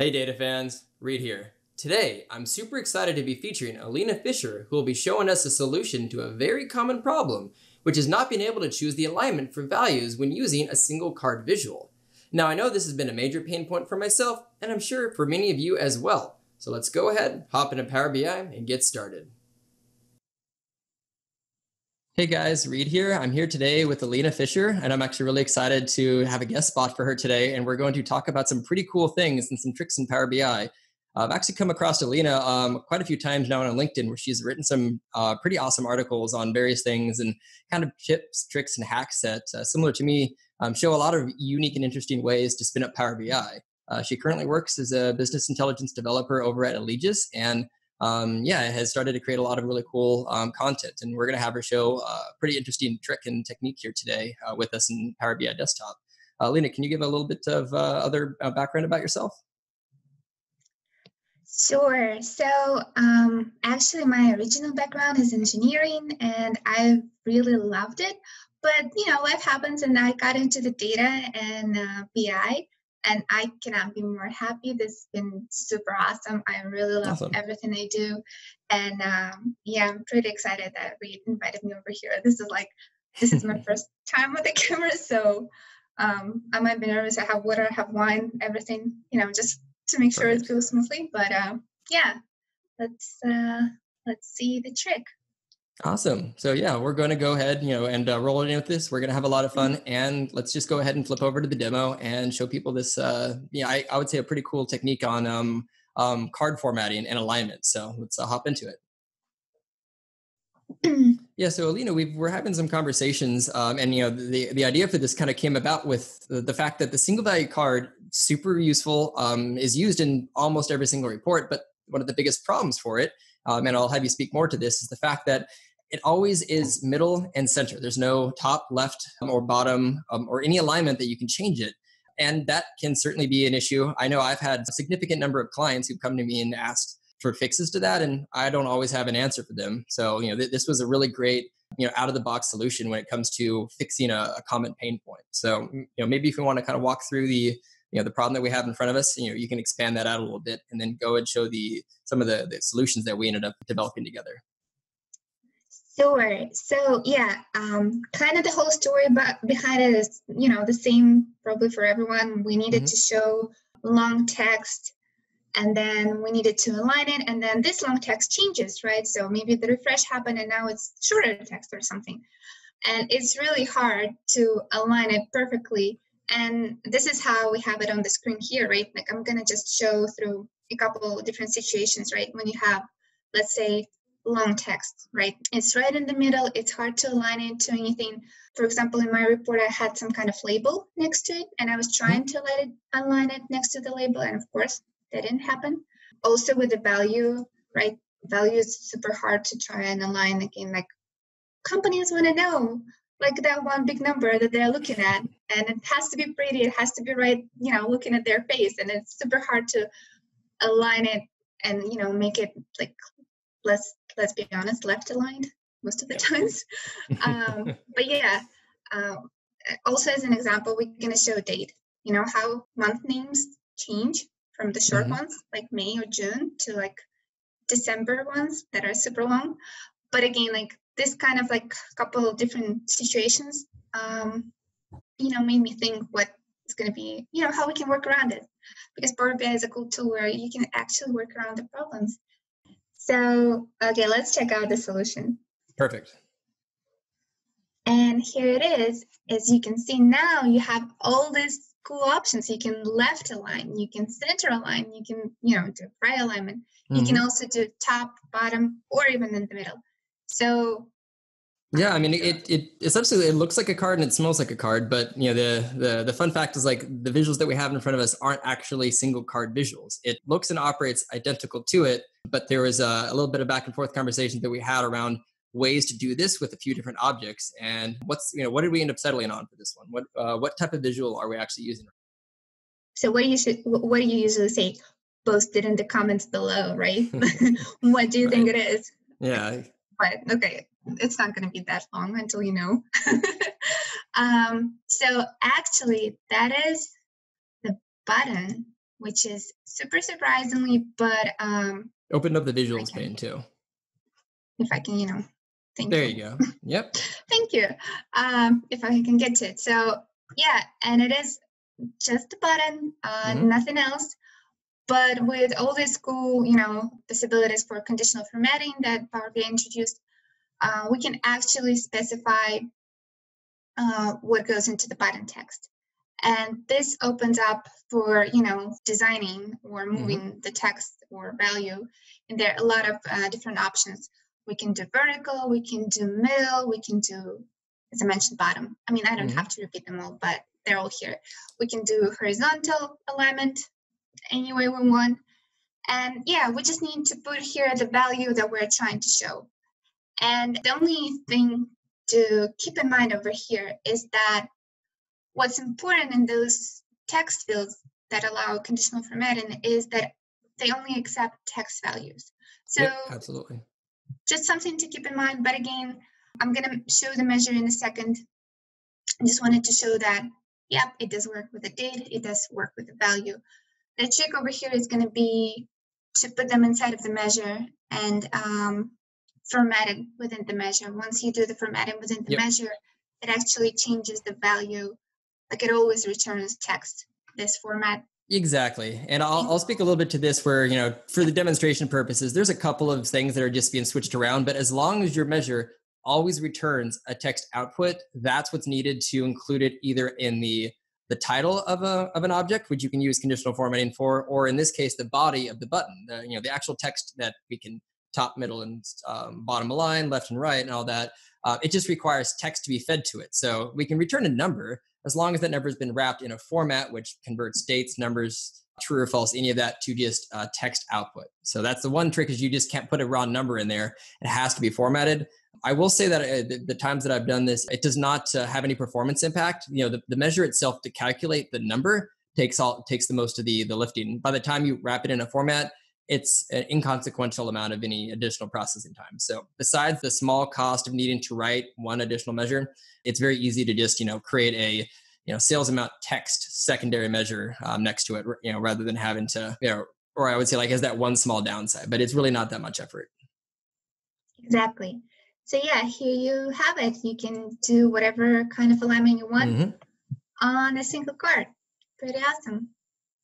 Hey data fans, Reid here. Today, I'm super excited to be featuring Alina Fisher, who will be showing us a solution to a very common problem, which is not being able to choose the alignment for values when using a single card visual. Now, I know this has been a major pain point for myself, and I'm sure for many of you as well. So let's go ahead, hop into Power BI, and get started. Hey guys, Reid here. I'm here today with Alina Fisher, and I'm actually really excited to have a guest spot for her today. And we're going to talk about some pretty cool things and some tricks in Power BI. I've actually come across Alina um, quite a few times now on LinkedIn, where she's written some uh, pretty awesome articles on various things and kind of tips, tricks, and hacks that, uh, similar to me, um, show a lot of unique and interesting ways to spin up Power BI. Uh, she currently works as a business intelligence developer over at Allegis, and um, yeah, has started to create a lot of really cool um, content. And we're going to have her show a pretty interesting trick and technique here today uh, with us in Power BI Desktop. Uh, Lena, can you give a little bit of uh, other uh, background about yourself? Sure. So, um, actually, my original background is engineering, and I really loved it. But you know, life happens, and I got into the data and uh, BI and I cannot be more happy. This has been super awesome. I really love awesome. everything I do, and um, yeah, I'm pretty excited that Reid invited me over here. This is like this is my first time with the camera, so um, I might be nervous. I have water, I have wine, everything, you know, just to make sure Perfect. it goes smoothly. But uh, yeah, let's uh, let's see the trick. Awesome. So yeah, we're going to go ahead, you know, and uh, roll in with this. We're going to have a lot of fun, and let's just go ahead and flip over to the demo and show people this. Uh, yeah, I, I would say a pretty cool technique on um, um, card formatting and alignment. So let's uh, hop into it. yeah, so Alina, we are having some conversations, um, and you know, the the idea for this kind of came about with the, the fact that the single value card, super useful, um, is used in almost every single report. But one of the biggest problems for it, um, and I'll have you speak more to this, is the fact that it always is middle and center. There's no top, left, or bottom, um, or any alignment that you can change it. And that can certainly be an issue. I know I've had a significant number of clients who've come to me and asked for fixes to that, and I don't always have an answer for them. So, you know, th- this was a really great, you know, out of the box solution when it comes to fixing a, a common pain point. So, you know, maybe if we want to kind of walk through the you know the problem that we have in front of us you know you can expand that out a little bit and then go and show the some of the, the solutions that we ended up developing together Sure. So yeah, um, kind of the whole story but behind it is, you know, the same probably for everyone. We needed mm-hmm. to show long text and then we needed to align it and then this long text changes, right? So maybe the refresh happened and now it's shorter text or something. And it's really hard to align it perfectly. And this is how we have it on the screen here, right? Like I'm gonna just show through a couple different situations, right? When you have, let's say, long text, right? It's right in the middle. It's hard to align it to anything. For example, in my report, I had some kind of label next to it, and I was mm-hmm. trying to let it align it next to the label, and of course, that didn't happen. Also, with the value, right? Value is super hard to try and align again. Like companies want to know, like that one big number that they're looking at, and it has to be pretty. It has to be right, you know, looking at their face, and it's super hard to align it and you know make it like let's let's be honest, left aligned most of the times. um, but yeah, um, also as an example, we're going to show date. You know how month names change from the short mm-hmm. ones like May or June to like December ones that are super long. But again, like this kind of like couple of different situations, um, you know, made me think what is going to be, you know, how we can work around it. Because Power BI is a cool tool where you can actually work around the problems. So, okay, let's check out the solution. Perfect. And here it is. As you can see now, you have all these cool options. You can left align, you can center align, you can, you know, do right alignment. Mm-hmm. You can mm-hmm. also do top, bottom, or even in the middle. So yeah, I mean it, it essentially it looks like a card and it smells like a card, but you know the the the fun fact is like the visuals that we have in front of us aren't actually single card visuals. It looks and operates identical to it, but there was a, a little bit of back and forth conversation that we had around ways to do this with a few different objects. And what's you know what did we end up settling on for this one? What uh, what type of visual are we actually using? So what do you should what do you usually say? Post it in the comments below, right? what do you right. think it is? Yeah. But okay, it's not going to be that long until you know. um, so actually, that is the button which is super surprisingly, but um, opened up the visuals pane too. If I can, you know, thank there you. you go. Yep. thank you. Um, if I can get to it. So yeah, and it is just a button, uh, mm-hmm. nothing else. But with all these cool, you know, possibilities for conditional formatting that Power BI introduced, uh, we can actually specify uh, what goes into the button text. And this opens up for, you know, designing or mm-hmm. moving mm-hmm. the text or value. And there are a lot of uh, different options. We can do vertical, we can do middle, we can do, as I mentioned, bottom. I mean, I don't mm-hmm. have to repeat them all, but they're all here. We can do horizontal alignment any way we want. And yeah, we just need to put here the value that we're trying to show. And the only thing to keep in mind over here is that what's important in those text fields that allow conditional formatting is that they only accept text values. So yep, absolutely. Just something to keep in mind. But again, I'm going to show the measure in a second. I just wanted to show that, yep, it does work with the date. It does work with the value. The trick over here is going to be to put them inside of the measure and um, formatted within the measure. Once you do the formatting within the yep. measure, it actually changes the value. Like it always returns text, this format. Exactly. And I'll, I'll speak a little bit to this where, you know, for the demonstration purposes, there's a couple of things that are just being switched around, but as long as your measure always returns a text output, that's what's needed to include it either in the the title of a of an object, which you can use conditional formatting for, or in this case, the body of the button, the you know the actual text that we can top, middle, and um, bottom align, left and right, and all that. Uh, it just requires text to be fed to it. So we can return a number as long as that number has been wrapped in a format which converts dates, numbers, true or false, any of that to just uh, text output. So that's the one trick is you just can't put a raw number in there. It has to be formatted. I will say that uh, the, times that I've done this, it does not uh, have any performance impact. You know, the, the measure itself to calculate the number takes all takes the most of the the lifting. By the time you wrap it in a format, it's an inconsequential amount of any additional processing time. So besides the small cost of needing to write one additional measure, it's very easy to just you know create a you know sales amount text secondary measure um, next to it, you know, rather than having to you know, or I would say like has that one small downside, but it's really not that much effort. Exactly. So yeah, here you have it. You can do whatever kind of alignment you want mm-hmm. on a single card. Pretty awesome.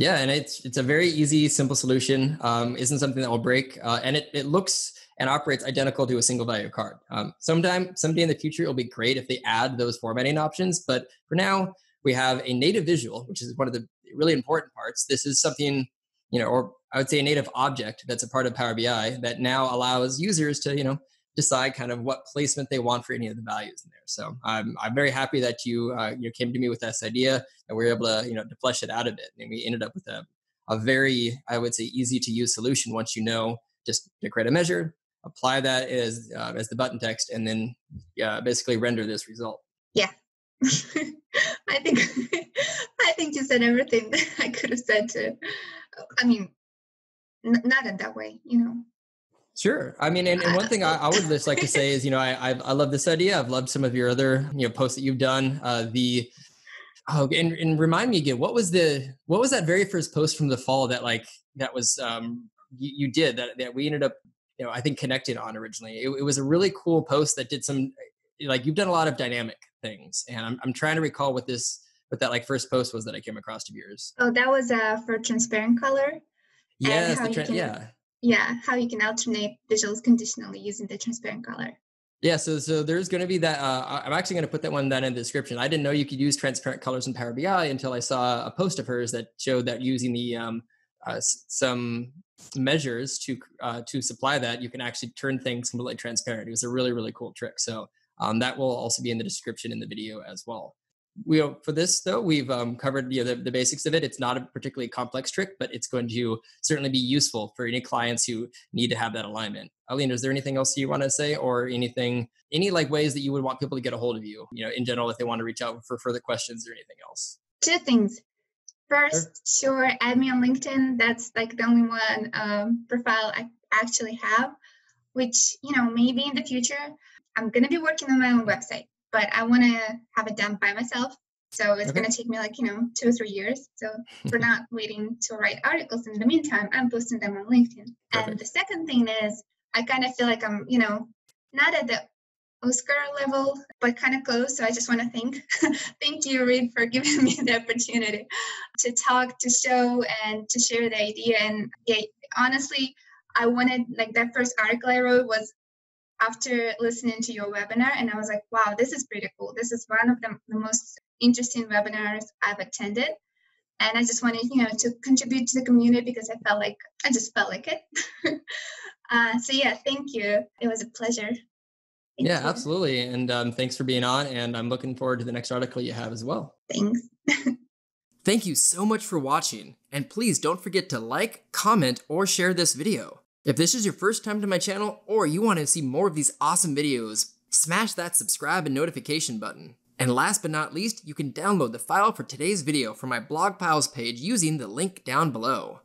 Yeah, and it's it's a very easy, simple solution. Um, isn't something that will break, uh, and it it looks and operates identical to a single value card. Um, sometime someday in the future, it'll be great if they add those formatting options. But for now, we have a native visual, which is one of the really important parts. This is something, you know, or I would say a native object that's a part of Power BI that now allows users to, you know, decide kind of what placement they want for any of the values in there. So I'm, I'm very happy that you uh, you came to me with this idea and we were able to you know to flesh it out a bit, and we ended up with a a very I would say easy to use solution once you know just to create a measure, apply that as uh, as the button text, and then uh, basically render this result. Yeah. I think I think you said everything that I could have said to. I mean, n- not in that way, you know. Sure. I mean, and, and one thing I, I, would just like to say is, you know, I, I, I love this idea. I've loved some of your other you know posts that you've done. Uh, the oh, and, and remind me again, what was the what was that very first post from the fall that like that was um you, you did that that we ended up you know I think connected on originally. It, it was a really cool post that did some like you've done a lot of dynamic things, and I'm I'm trying to recall what this what that like first post was that I came across of yours. Oh, that was uh for transparent color. Yes, tra- can, yeah yeah how you can alternate visuals conditionally using the transparent color. Yeah so so there's going to be that uh, i'm actually going to put that one down in the description. I didn't know you could use transparent colors in power bi until i saw a post of hers that showed that using the um, uh, some measures to uh, to supply that you can actually turn things completely transparent. It was a really really cool trick. So um, that will also be in the description in the video as well we for this though we've um, covered you know, the, the basics of it. It's not a particularly complex trick but it's going to certainly be useful for any clients who need to have that alignment. Aline is there anything else you want to say or anything any like ways that you would want people to get a hold of you you know in general if they want to reach out for further questions or anything else? Two things. First sure, sure add me on linkedin. That's like the only one um, profile i actually have which you know maybe in the future i'm going to be working on my own website but I want to have it done by myself. So it's okay. going to take me like, you know, two or three years. So we're not waiting to write articles in the meantime, I'm posting them on LinkedIn. Perfect. And the second thing is I kind of feel like I'm, you know, not at the Oscar level, but kind of close. So I just want to thank thank you, Reid, for giving me the opportunity to talk, to show, and to share the idea. And yeah, honestly, I wanted like that first article I wrote was after listening to your webinar, and I was like, wow, this is pretty cool. This is one of the, the most interesting webinars I've attended. And I just wanted, you know, to contribute to the community because I felt like I just felt like it. uh, so yeah, thank you. It was a pleasure. Thank yeah, you. absolutely. And um, thanks for being on. And I'm looking forward to the next article you have as well. Thanks. Thank you so much for watching. And please don't forget to like, comment, or share this video. If this is your first time to my channel, or you want to see more of these awesome videos, smash that subscribe and notification button. And last but not least, you can download the file for today's video from my blog piles page using the link down below.